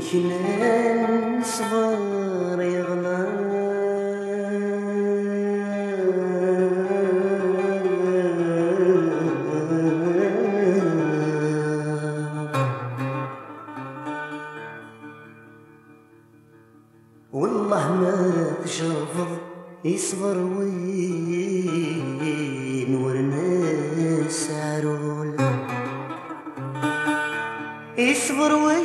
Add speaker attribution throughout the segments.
Speaker 1: كنان صغار يغلى والله ما تشرفض يصبر وين ورناس عرول يصبر وين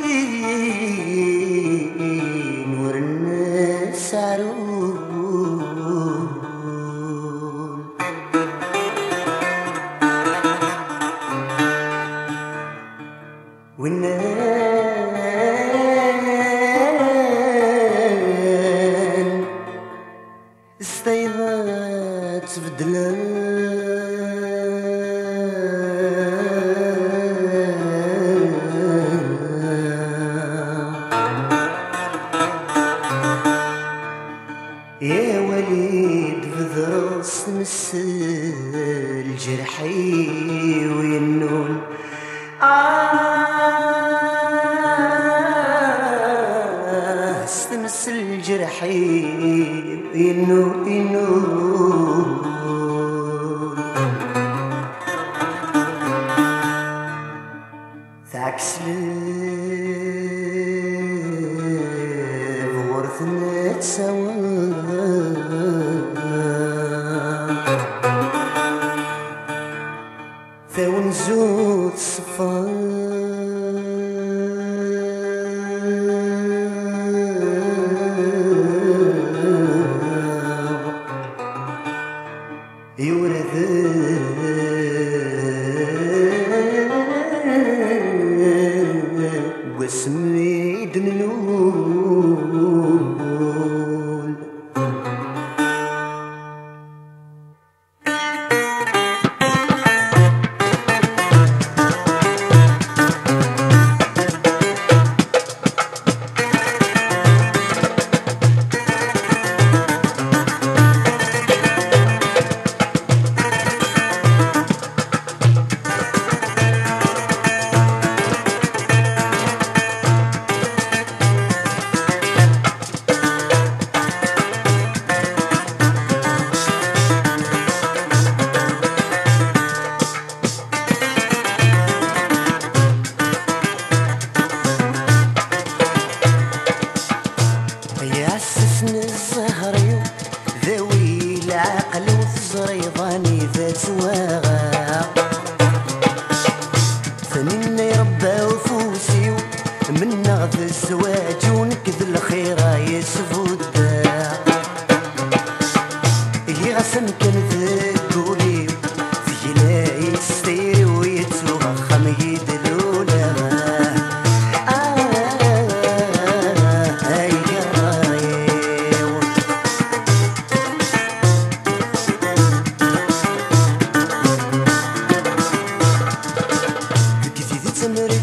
Speaker 1: يا وليد بذرس مثل جرحي وينون آه استمثل جرحي وينون ينون a little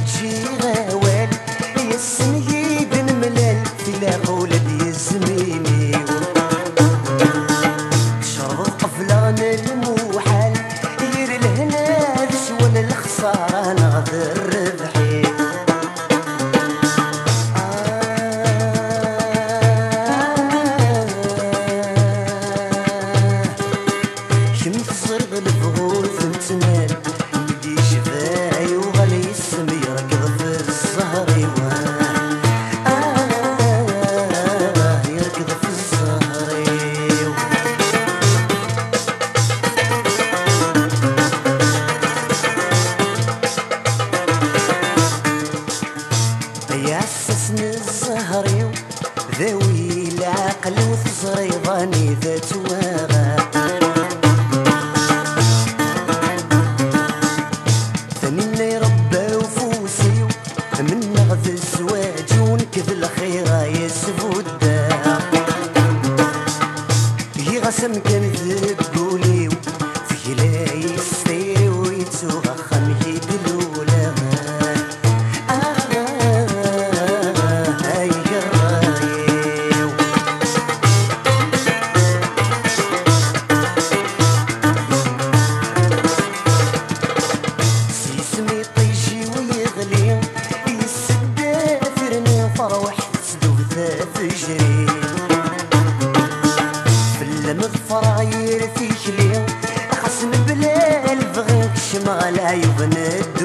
Speaker 1: يعسسني الزهري ذوي العقل وثزريضاني ذات واغا ثمنا يربى وفوسي من نغذ الزواج ونكذ الخيرة يسفو الداع يغسم كان ذبولي فراير فيك ليه خصم بلا البغيك شمالا يبند